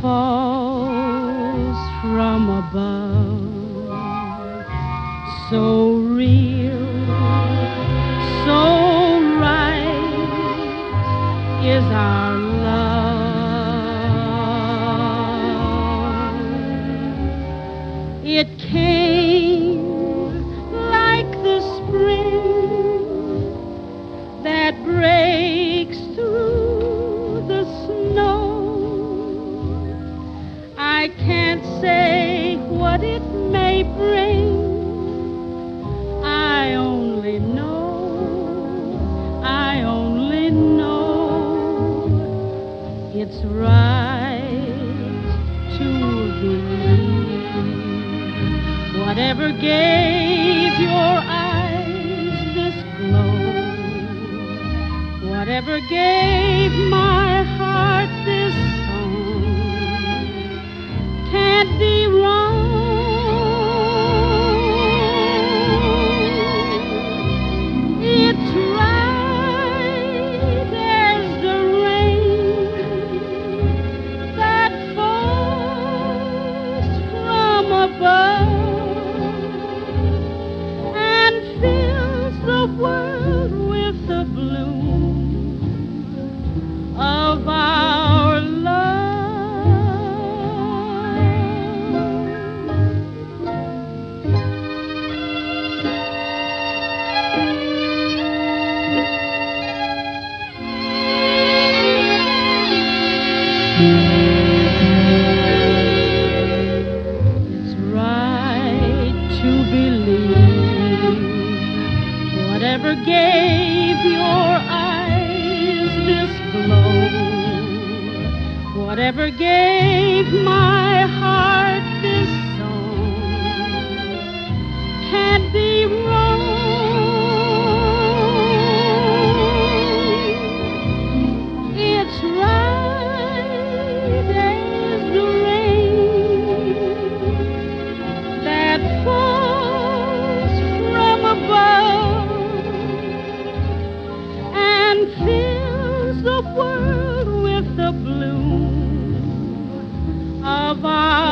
falls from above, so real, It came like the spring that breaks through the snow. I can't say what it may bring. I only know, I only know it's right to believe. Whatever gave your It's right to believe whatever gave your eyes this glow, whatever gave my heart the world with the bloom of our